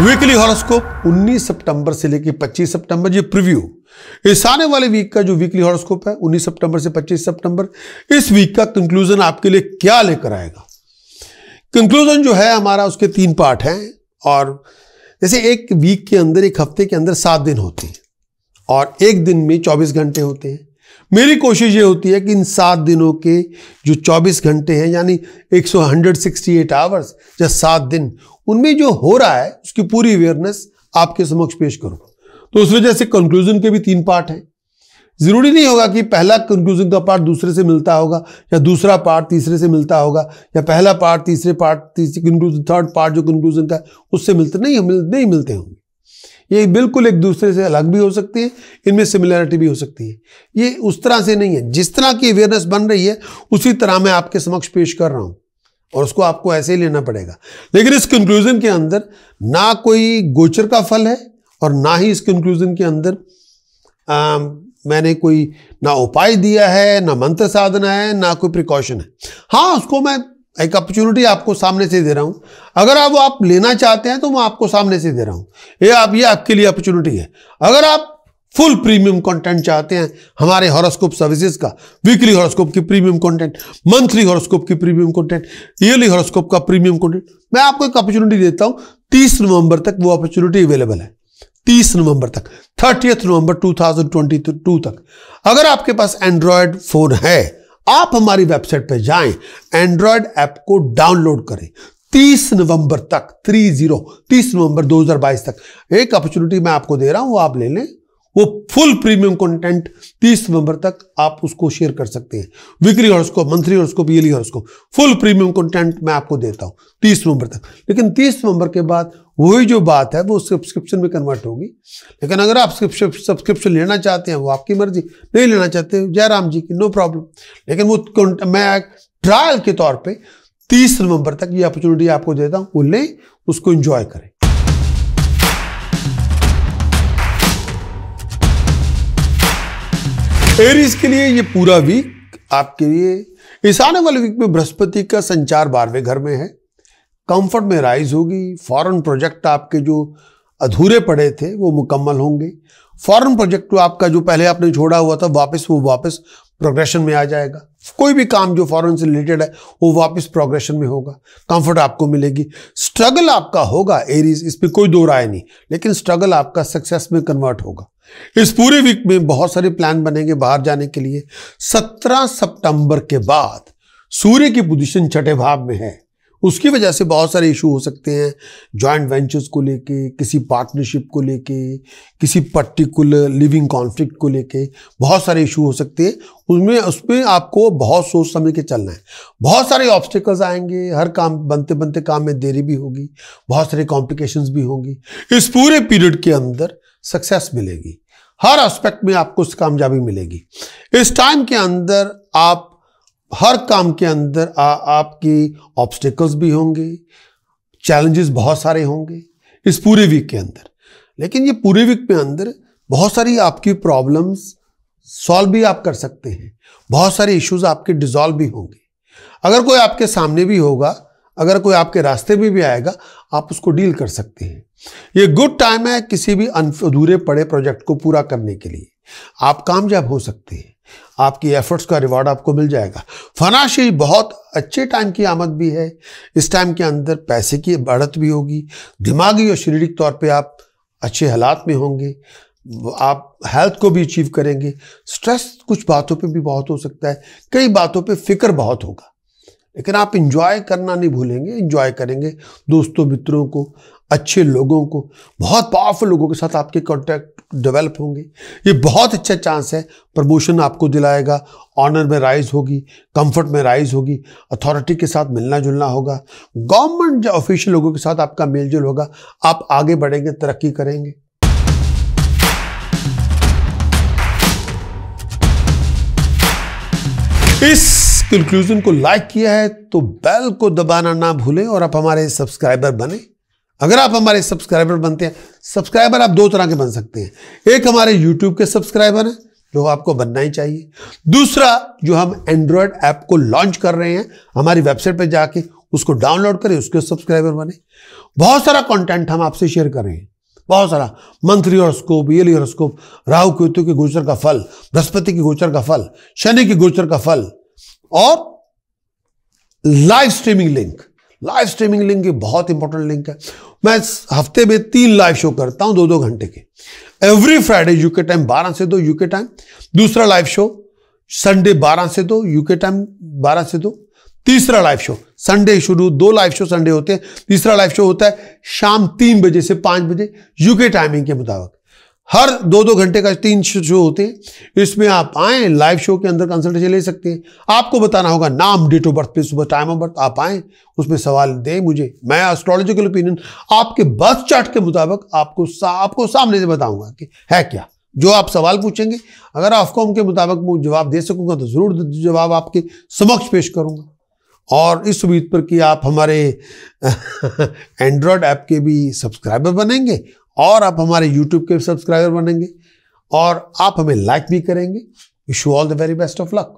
Weekly horoscope 19 सितंबर से लेकर 25 सितंबर, ये प्रीव्यू इस आने वाले वीक का जो वीकली हॉरोस्कोप है 19 सितंबर से 25 सितंबर, इस वीक का कंक्लूजन आपके लिए क्या लेकर आएगा? कंक्लूजन जो है, हमारा उसके तीन पार्ट हैं, और जैसे एक वीक के अंदर, एक हफ़्ते के अंदर सात दिन होते हैं, और एक दिन में चौबीस घंटे होते हैं। मेरी कोशिश ये होती है कि इन सात दिनों के जो 24 घंटे हैं यानी 100 168 आवर्स या सात दिन उनमें जो हो रहा है उसकी पूरी अवेयरनेस आपके समक्ष पेश करूँ तो उस वजह से कंक्लूजन के भी तीन पार्ट हैं। ज़रूरी नहीं होगा कि पहला कंक्लूजन का पार्ट दूसरे से मिलता होगा या दूसरा पार्ट तीसरे से मिलता होगा या पहला पार्ट तीसरे पार्ट तीसरे कंक्लूजन थर्ड पार्ट जो कंक्लूजन का उससे मिलते नहीं मिल, नहीं मिलते होंगे। ये बिल्कुल एक दूसरे से अलग भी हो सकती है इनमें सिमिलैरिटी भी हो सकती है। ये उस तरह से नहीं है। जिस तरह की अवेयरनेस बन रही है उसी तरह मैं आपके समक्ष पेश कर रहा हूँ और उसको आपको ऐसे ही लेना पड़ेगा। लेकिन इस कंक्लूजन के अंदर ना कोई गोचर का फल है और ना ही इस कंक्लूजन के अंदर आ, मैंने कोई ना उपाय दिया है ना मंत्र साधना है ना कोई प्रिकॉशन है। हाँ उसको मैं एक अपॉर्चुनिटी आपको सामने से दे रहा हूँ। अगर आप वो आप लेना चाहते हैं तो मैं आपको सामने से दे रहा हूँ। ये आप, ये आपके लिए अपॉर्चुनिटी है। अगर आप फुल प्रीमियम कंटेंट चाहते हैं, हमारे हॉरोस्कोप सर्विसेज़ का वीकली हॉरोस्कोप की प्रीमियम कंटेंट मंथली हॉरोस्कोप की प्रीमियम कंटेंट ईयरली हॉरोस्कोप का प्रीमियम कंटेंट मैं आपको एक अपॉर्चुनिटी देता हूँ। तीस नवंबर तक वो अपॉर्चुनिटी अवेलेबल है। तीस नवंबर तक थर्टियथ नवंबर 2022 तक। अगर आपके पास एंड्रॉयड फ़ोन है आप हमारी वेबसाइट पर जाएँ एंड्रॉयड ऐप को डाउनलोड करें। 30 नवंबर तक 30 30 नवंबर 2022 तक। एक अपॉर्चुनिटी मैं आपको दे रहा हूँ, आप ले लें। वो फुल प्रीमियम कंटेंट 30 नवंबर तक आप उसको शेयर कर सकते हैं। Weekly horoscope, monthly horoscope yearly horoscope, full premium content मैं आपको देता हूँ 30 नवंबर तक। लेकिन 30 नवंबर के बाद वही जो बात है, वो सब्सक्रिप्शन में कन्वर्ट होगी। लेकिन अगर आप सब्सक्रिप्शन लेना चाहते हैं, वो आपकी मर्ज़ी। नहीं लेना चाहते, जयराम जी की नो प्रॉब्लम लेकिन वो मैं ट्रायल के तौर पर तीस नवंबर तक ये अपॉर्चुनिटी आपको देता हूँ, वो लें, उसको इंजॉय करें। एरीज के लिए ये पूरा वीक आपके लिए, इस आने वाले वीक में बृहस्पति का संचार बारहवें घर में है। कंफर्ट में राइज होगी। फॉरेन प्रोजेक्ट आपके जो अधूरे पड़े थे, वो मुकम्मल होंगे। फॉरेन प्रोजेक्ट आपका जो पहले आपने छोड़ा हुआ था, वापस वो वापस प्रोग्रेशन में आ जाएगा। कोई भी काम जो फॉरेन से रिलेटेड है, वो वापस प्रोग्रेशन में होगा। कंफर्ट आपको मिलेगी। स्ट्रगल आपका होगा एरीज इस पर कोई दो राय नहीं। लेकिन स्ट्रगल आपका सक्सेस में कन्वर्ट होगा। इस पूरे वीक में बहुत सारे प्लान बनेंगे बाहर जाने के लिए। 17 सितंबर के बाद सूर्य की पोजीशन छठे भाव में है। उसकी वजह से बहुत सारे इशू हो सकते हैं। जॉइंट वेंचर्स को लेके, किसी पार्टनरशिप को लेके, किसी पर्टिकुलर लिविंग कॉन्फ्लिक्ट को लेके बहुत सारे इशू हो सकते हैं। उसमें उसमें आपको बहुत सोच समझ के चलना है। बहुत सारे ऑब्स्टिकल्स आएँगे। हर काम, बनते बनते काम में देरी भी होगी। बहुत सारे कॉम्प्लिकेशंस भी होंगी। इस पूरे पीरियड के अंदर सक्सेस मिलेगी। हर एस्पेक्ट में आपको कामयाबी मिलेगी। इस टाइम के अंदर आप हर काम के अंदर आ, आपकी ऑब्स्टिकल्स भी होंगे चैलेंजेस बहुत सारे होंगे इस पूरे वीक के अंदर। लेकिन ये पूरे वीक में अंदर बहुत सारी आपकी प्रॉब्लम्स सॉल्व भी आप कर सकते हैं। बहुत सारे इश्यूज़ आपके डिजॉल्व भी होंगे। अगर कोई आपके सामने भी होगा अगर कोई आपके रास्ते में भी आएगा, आप उसको डील कर सकते हैं। ये गुड टाइम है किसी भी अधूरे पड़े प्रोजेक्ट को पूरा करने के लिए। आप कामयाब हो सकते हैं। आपकी एफर्ट्स का रिवॉर्ड आपको मिल जाएगा। फनाशी बहुत अच्छे टाइम की आमद भी है। इस टाइम के अंदर पैसे की बढ़त भी होगी। दिमागी और शारीरिक तौर पे आप अच्छे हालात में होंगे। आप हेल्थ को भी अचीव करेंगे। स्ट्रेस कुछ बातों पे भी बहुत हो सकता है। कई बातों पे फ़िक्र बहुत होगा। लेकिन आप इंजॉय करना नहीं भूलेंगे इंजॉय करेंगे दोस्तों, मित्रों को, अच्छे लोगों को, बहुत पावरफुल लोगों के साथ आपके कॉन्टैक्ट डेवलप होंगे। ये बहुत अच्छा चांस है। प्रमोशन आपको दिलाएगा। ऑनर में राइज होगी कंफर्ट में राइज होगी अथॉरिटी के साथ मिलना जुलना होगा। गवर्नमेंट या ऑफिशियल लोगों के साथ आपका मेलजोल होगा, आप आगे बढ़ेंगे, तरक्की करेंगे। इस कंक्लूजन को लाइक किया है तो बेल को दबाना ना भूलें और आप हमारे सब्सक्राइबर बने। अगर आप हमारे सब्सक्राइबर बनते हैं सब्सक्राइबर आप दो तरह के बन सकते हैं। एक हमारे यूट्यूब के सब्सक्राइबर हैं, जो आपको बनना ही चाहिए। दूसरा, जो हम एंड्रॉयड ऐप को लॉन्च कर रहे हैं, हमारी वेबसाइट पर जाके उसको डाउनलोड करें, उसके सब्सक्राइबर बने। बहुत सारा कंटेंट हम आपसे शेयर कर रहे हैं। बहुत सारा। Monthly horoscope yearly horoscope Rahu Ketu के गोचर का फल, बृहस्पति के गोचर का फल, शनि के गोचर का फल और live streaming link live streaming link ये बहुत इंपॉर्टेंट लिंक है। मैं हफ़्ते में तीन लाइव शो करता हूँ दो दो घंटे के। एवरी फ्राइडे यूके टाइम बारह से दो यूके टाइम दूसरा लाइव शो संडे बारह से दो यूके टाइम बारह से दो। तीसरा लाइव शो संडे शुरू, दो लाइव शो संडे होते हैं। तीसरा लाइव शो होता है शाम तीन बजे से पाँच बजे यूके टाइमिंग के मुताबिक। हर दो दो घंटे का तीन शो होते हैं इसमें आप आए लाइव शो के अंदर कंसल्टेशन ले सकते हैं। आपको बताना होगा नाम डेट ऑफ़ बर्थ पे सुबह टाइम ऑफ़ बर्थ आप आए उसमें सवाल दें मुझे। मैं एस्ट्रोलॉजिकल ओपिनियन आपके बर्थ चार्ट के मुताबिक आपको सा, आपको सामने से बताऊँगा कि है क्या। जो आप सवाल पूछेंगे अगर ऑफकॉम के मुताबिक मैं जवाब दे सकूँगा तो ज़रूर जवाब आपके समक्ष पेश करूँगा। और इस उम्मीद पर कि आप हमारे एंड्रॉयड ऐप के भी सब्सक्राइबर बनेंगे और आप हमारे यूट्यूब के सब्सक्राइबर बनेंगे और आप हमें लाइक भी करेंगे. Wish you all the very best of luck